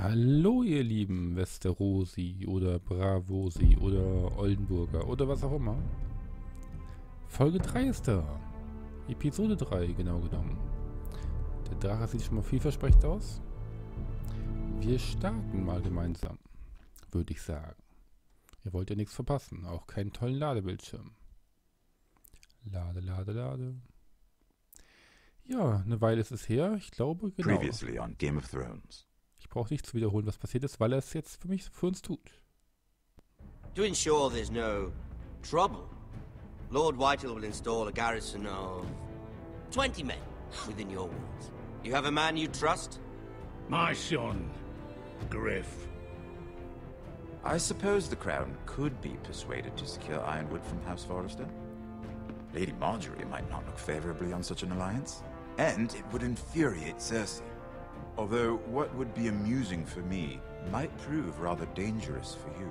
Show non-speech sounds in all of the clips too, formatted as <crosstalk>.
Hallo ihr lieben Westerosi oder Bravosi oder Oldenburger oder was auch immer. Folge 3 ist da. Episode 3 genau genommen. Der Drache sieht schon mal vielversprechend aus. Wir starten mal gemeinsam, würde ich sagen. Ihr wollt ja nichts verpassen, auch keinen tollen Ladebildschirm. Lade, lade, lade. Ja, eine Weile ist es her. Ich glaube, genau. Previously on Game of Thrones. Ich brauche nicht zu wiederholen, was passiert ist, weil er es jetzt für mich für uns tut. To ensure there's no trouble, Lord Whitehill will install a garrison of 20 men within your walls. You have a man you trust? My son, Gryff. I suppose the Crown could be persuaded to secure Ironwood from House Forrester. Lady Margaery might not look favorably on such an alliance. And it would infuriate Cersei. Although what would be amusing for me might prove rather dangerous for you.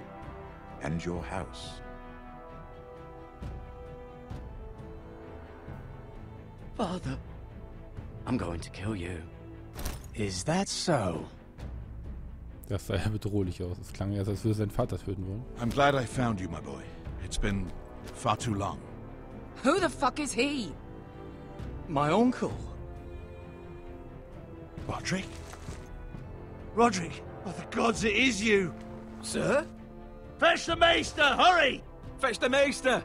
And your house. Father, I'm going to kill you. Is that so? Das sah ja bedrohlich aus. Es klang ja, als würde sein Vater töten wollen. I'm glad I found you, my boy. It's been far too long. Who the fuck is he? My uncle. Rodrik? Rodrik! Oh, the gods, it is you! Sir? Fetch the Maester, hurry! Fetch the Maester!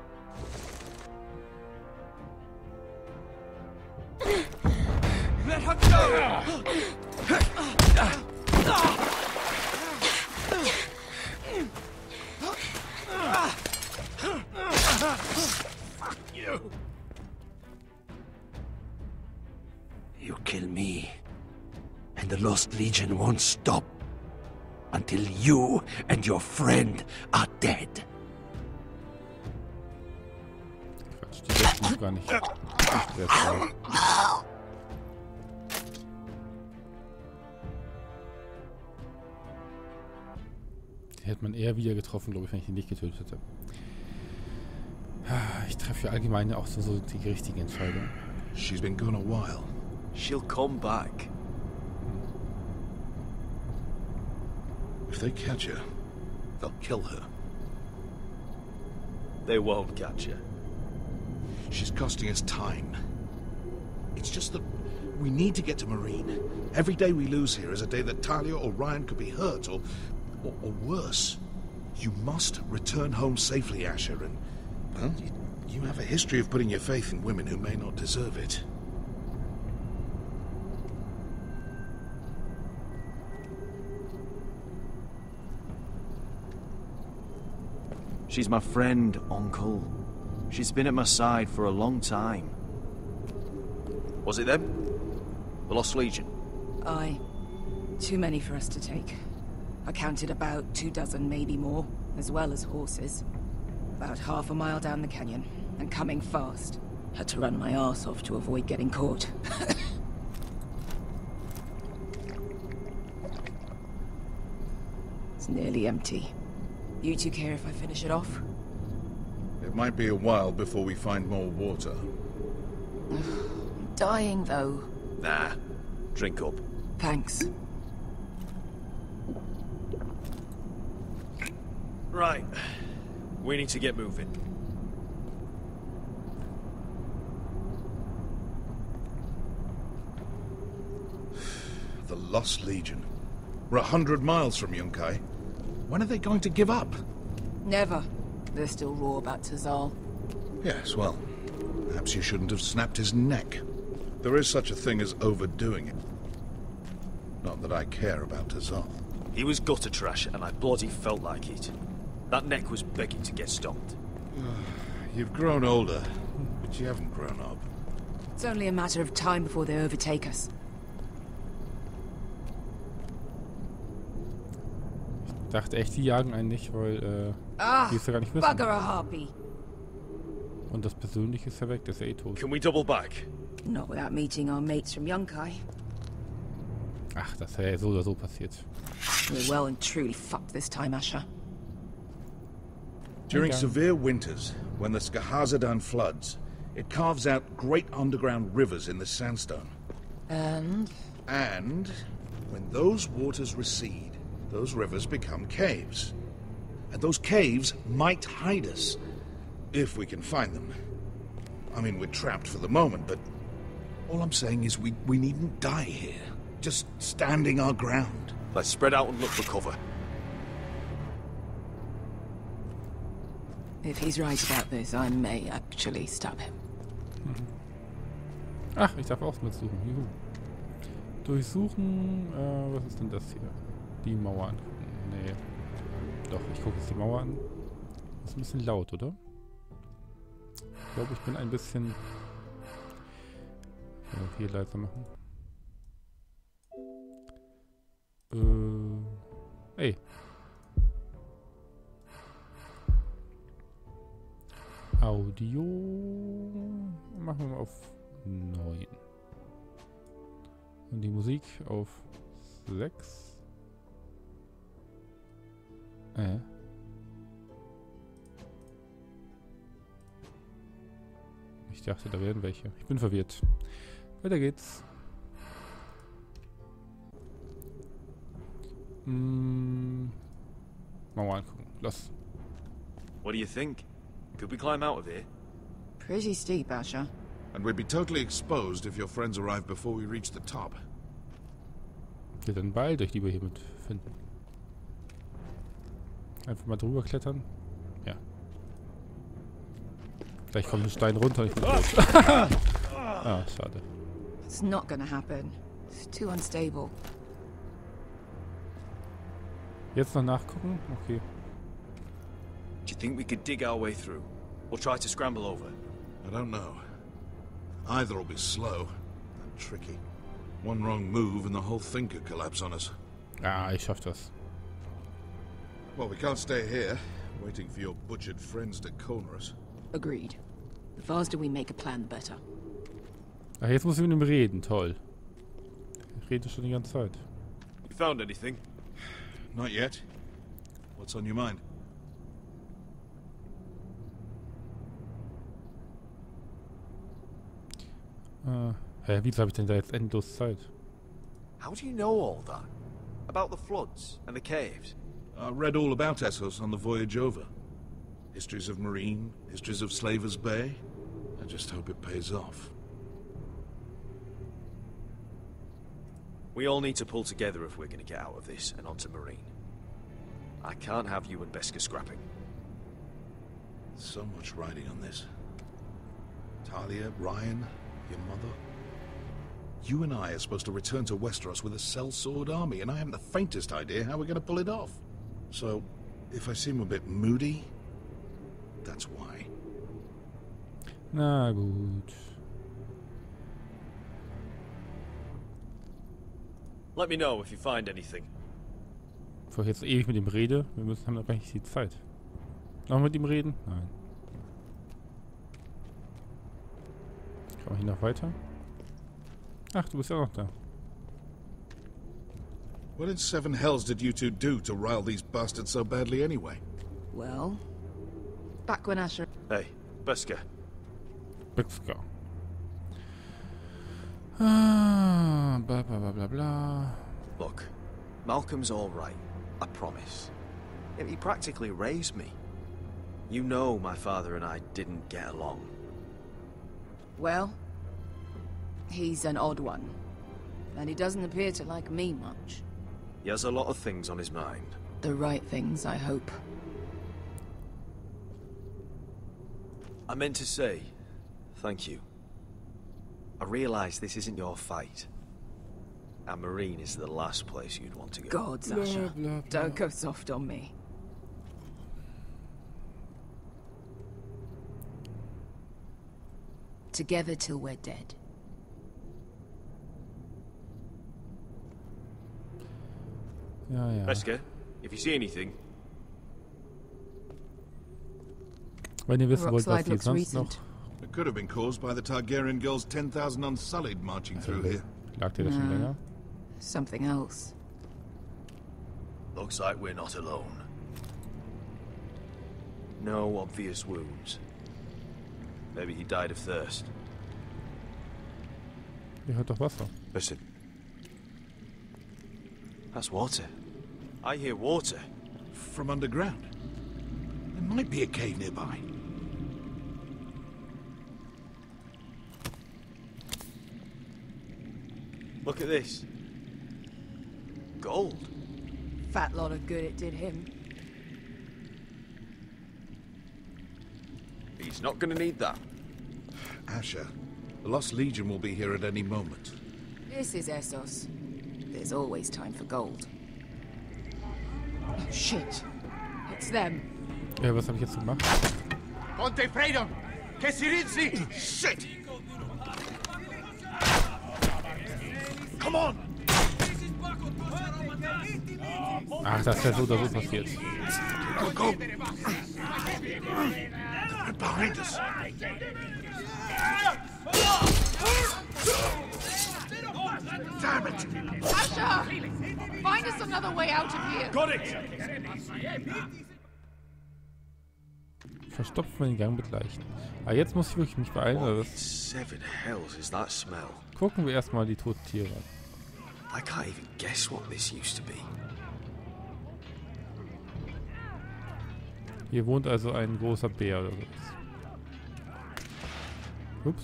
Lost Legion won't stop until you and your friend are dead. Quatsch, die dürfen noch gar nicht. Die hätte man eher wieder getroffen, glaube ich, wenn ich ihn nicht getötet hätte. Ah, Ich treffe ja allgemein auch so, so die richtige Entscheidung. She's been gone a while. She'll come back. If they catch her, they'll kill her. They won't catch her. She's costing us time. It's just that we need to get to Meereen. Every day we lose here is a day that Talia or Ryon could be hurt, or, or, or worse. You must return home safely, Asher, and, well, you, you have a history of putting your faith in women who may not deserve it. She's my friend, Uncle. She's been at my side for a long time. Was it them? The Lost Legion? Aye. Too many for us to take. I counted about two dozen, maybe more, as well as horses. About half a mile down the canyon, and coming fast. Had to run my arse off to avoid getting caught. <laughs> it's nearly empty. You two care if I finish it off? It might be a while before we find more water. <sighs> Dying, though. Nah. Drink up. Thanks. Right. We need to get moving. <sighs> The Lost Legion. We're a hundred miles from Yunkai. When are they going to give up? Never. They're still raw about Tazal. Yes, well, perhaps you shouldn't have snapped his neck. There is such a thing as overdoing it. Not that I care about Tazal. He was gutter trash, and I bloody felt like it. That neck was begging to get stomped. <sighs> You've grown older, but you haven't grown up. It's only a matter of time before they overtake us. Dachte echt, die jagen einen nicht, weil äh, Ah, die es ja gar nicht wissen. Und das Persönliche ist ja weg, das ist ja eh tot. Can we double back? Not without meeting our mates from Yunkai. Ach, das wäre ja so oder so passiert. We're well and truly fucked this time, Asher. During severe winters, when the Skahazadan floods, it carves out great underground rivers in the sandstone. And And When those waters recede, those rivers become caves. And those caves might hide us. If we can find them. I mean, we're trapped for the moment, but all I'm saying is we, we needn't die here. Just standing our ground. Let's spread out and look for cover. If he's right about this, I may actually stab him. Ach, ich darf auch mitsuchen. Juhu. Durchsuchen. Äh, was ist denn das hier? Die Mauer angucken. Nee. Doch, ich gucke jetzt die Mauer an. Ist ein bisschen laut, oder? Ich glaube, ich bin ein bisschen... So, hier leiser machen. Äh... Ey. Audio... Machen wir mal auf 9. Und die Musik auf 6. Äh. Ich dachte, da wären welche. Ich bin verwirrt. Weiter geht's. Hm. Mal angucken. Los. What do you think? Could we climb out of here? Pretty steep, Asher. And we'd be totally exposed if your friends arrive before we reach the top. Ja, dann beeilt euch lieber hier mit finden. Einfach mal drüber klettern. Ja. Gleich kommt ein Stein runter. Ich bin tot. <laughs> ah, schade. It's not gonna happen. It's too unstable. Jetzt noch nachgucken? Okay. Do you think we could dig our way through? Or try to scramble over? I don't know. Either will be slow and tricky. One wrong move and the whole thing could collapse on us. Ah, ich schaff das. Well, we can't stay here, waiting for your butchered friends to corner us. Agreed. The faster we make a plan, the better. Ach, jetzt muss ich mit ihm reden. Toll. Ich rede schon die ganze Zeit. You found anything? Not yet. What's on your mind? Äh, hä, wieso habe ich denn da jetzt endlos Zeit? How do you know all that? About the floods and the caves? I read all about Essos on the voyage over. Histories of Meereen, histories of Slavers Bay. I just hope it pays off. We all need to pull together if we're going to get out of this and onto Meereen. I can't have you and Beskha scrapping. So much riding on this. Talia, Ryon, your mother. You and I are supposed to return to Westeros with a sellsword army, and I haven't the faintest idea how we're going to pull it off. So, if I seem a bit moody, that's why. Na gut. Let me know if you find anything. Bevor ich jetzt ewig mit ihm rede, wir müssen haben aber nicht die Zeit. Noch mit ihm reden? Nein. Kann man hier noch weiter? Ach, du bist ja auch noch da. What in seven hells did you two do to rile these bastards so badly anyway? Well, back when Asher. Hey, Beskha, Let's go. Ah, bla bla bla bla bla. look, Malcolm's all right. I promise. He practically raised me. You know my father and I didn't get along. Well, he's an odd one. And he doesn't appear to like me much. He has a lot of things on his mind. The right things, I hope. I meant to say, thank you. I realise this isn't your fight. And Meereen is the last place you'd want to go. Gods, Asher. Don't go soft on me. Together till we're dead. Ja, ja. Beskha, if you see anything, Wenn ihr The wissen rock wollt, was die looks sonst noch... recent. It could have been caused by the Targaryen girls' 10,000 unsullied marching through here. Lag dir das schon länger? Something else. looks like we're not alone. No obvious wounds. Maybe he died of thirst. Ihr hört doch Wasser. Listen. That's water. I hear water. From underground. There might be a cave nearby. Look at this. Gold. Fat lot of good it did him. He's not gonna need that. Asher, the Lost Legion will be here at any moment. This is Essos. There's always time for gold. Oh, shit. It's them. Ja, was habe ich jetzt gemacht? Ponte Freedom! Che si rizzi! Shit! Come on! Ach, das wäre so oder so passiert. Go, go! Behind us. Damn it! Asher! Find us another way out of here! Got it! Verstopft man den Gang mit Leichen. Aber jetzt muss ich wirklich mich beeilen. What Oder in das seven hells is that smell? gucken wir erstmal die toten Tiere an. I can't even guess what this used to be. Hier wohnt also ein großer Bär oder sowas. Ups.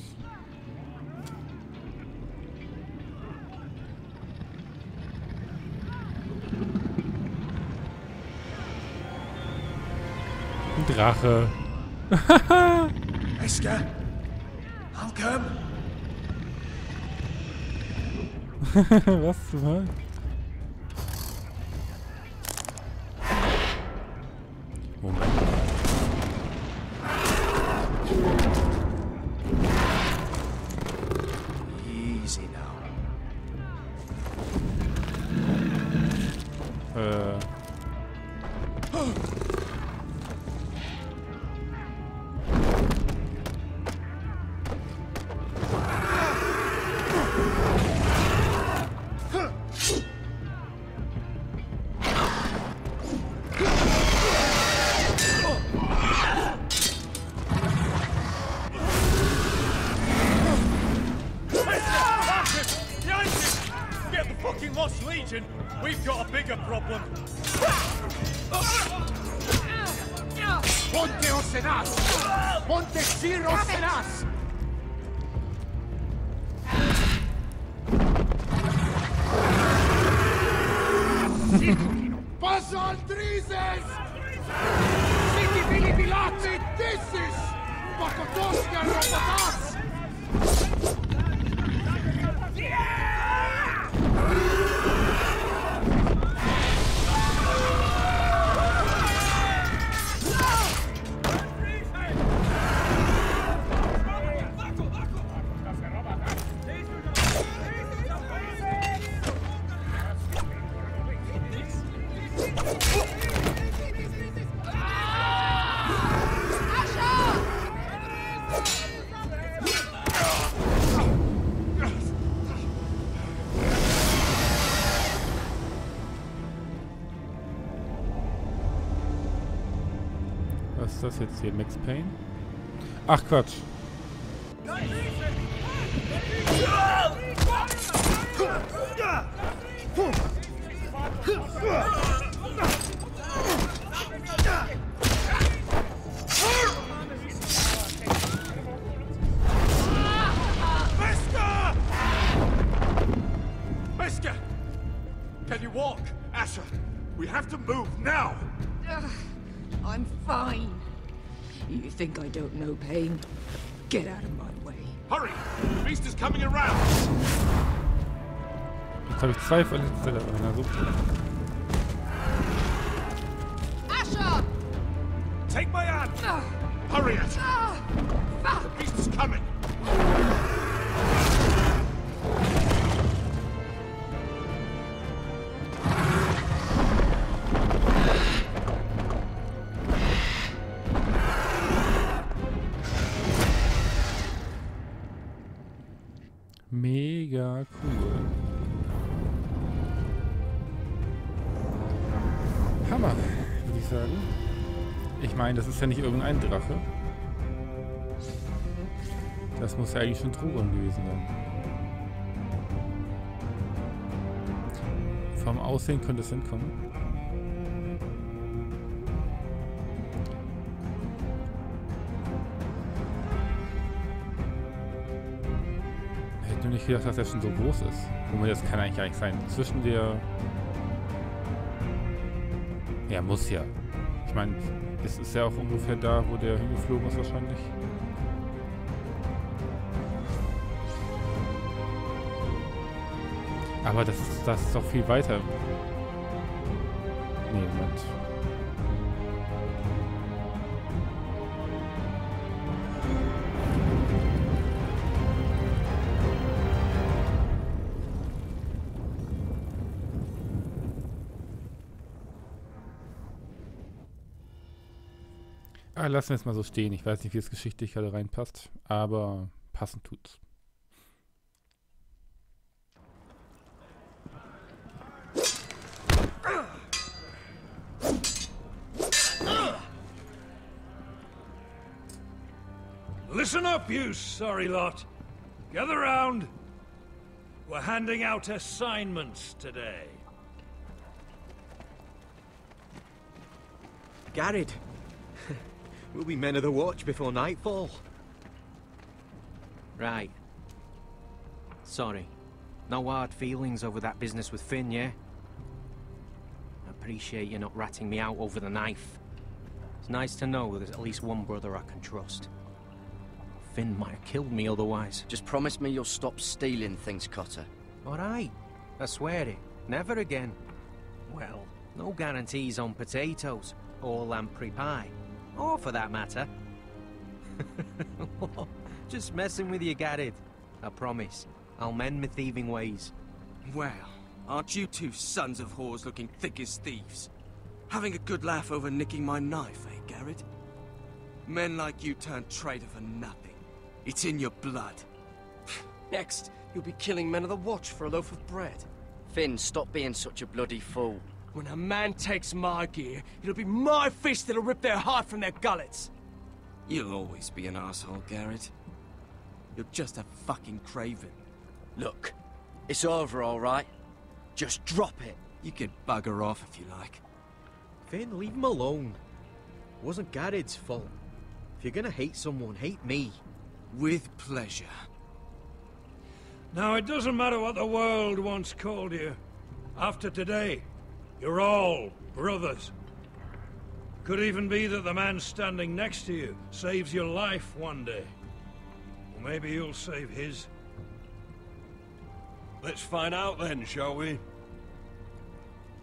Drache. Esker! I'll come! Was zum Hölle? Moment. Easy now. Äh. Passa Altrises! Siti Vili Pilati Tissis! Pakotoska Robotas! Was ist das jetzt hier? Max Payne? Ach Quatsch. Have to move now! Ugh, I'm fine. You think I don't know pain? Get out of my way. Hurry! The beast is coming around! Jetzt habe ich zwei Verletzte dabei. Na super. Asher! Take my hand! Ugh, Hurry it! The beast is coming! Meine, das ist ja nicht irgendein Drache. Das muss ja eigentlich schon Drogon gewesen sein. Vom Aussehen könnte es hinkommen. Ich hätte nur nicht gedacht, dass er schon so groß ist. Moment, das kann eigentlich gar nicht sein. Zwischen der... Ja, muss ja. Ich meine, es ist ja auch ungefähr da, wo der hingeflogen ist wahrscheinlich. Aber das ist, das ist doch viel weiter. Nee, Moment. Lassen wir es mal so stehen. Ich weiß nicht, wie es geschichtlich gerade reinpasst, aber passend tut's. Listen up, you sorry lot. Gather round. We're handing out assignments today. Garrett, we'll be men of the watch before nightfall. Right. Sorry. No hard feelings over that business with Finn, yeah? I appreciate you not ratting me out over the knife. It's nice to know there's at least one brother I can trust. Finn might have killed me otherwise. Just promise me you'll stop stealing things, Cotter. Alright. I swear it. Never again. Well, no guarantees on potatoes, or lamprey pie. Or for that matter. <laughs> Just messing with you, Gared. I promise. I'll mend my thieving ways. Well, aren't you two sons of whores looking thick as thieves? Having a good laugh over nicking my knife, eh, Gared? Men like you turn traitor for nothing. It's in your blood. <laughs> Next, you'll be killing men of the watch for a loaf of bread. Finn, stop being such a bloody fool. When a man takes my gear, it'll be my fist that'll rip their heart from their gullets. You'll always be an asshole, Gared. You're just a fucking craven. Look, it's over, all right? Just drop it. You can bugger off if you like. Finn, leave him alone. It wasn't Gared's fault. If you're gonna hate someone, hate me. With pleasure. Now, it doesn't matter what the world once called you. After today, you're all brothers. Could even be that the man standing next to you saves your life one day. Or maybe you'll save his. Let's find out then, shall we?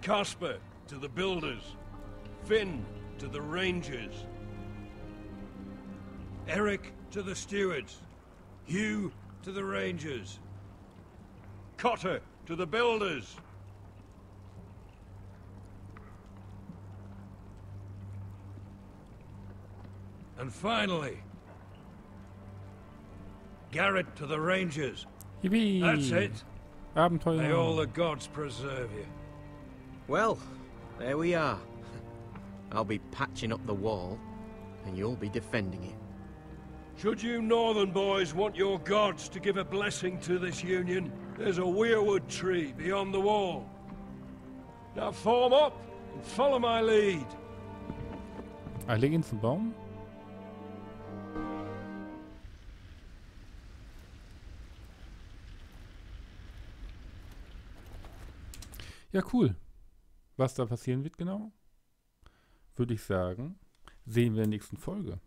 Casper to the builders. Finn to the rangers. Eric to the stewards. Hugh to the rangers. Cotter to the builders. And finally, Gared to the Rangers. Yippee! That's it. Abenteuer. May all the gods preserve you. Well, there we are. I'll be patching up the wall, and you'll be defending it. Should you northern boys want your gods to give a blessing to this union, there's a weirwood tree beyond the wall. Now form up and follow my lead. Alle gehen zum Baum? Ja, cool. Was da passieren wird genau, würde ich sagen, sehen wir in der nächsten Folge.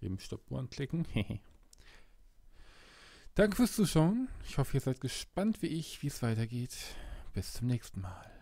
Eben Stoppuhr klicken. <laughs> Danke fürs Zuschauen. Ich hoffe, ihr seid gespannt wie ich, wie es weitergeht. Bis zum nächsten Mal.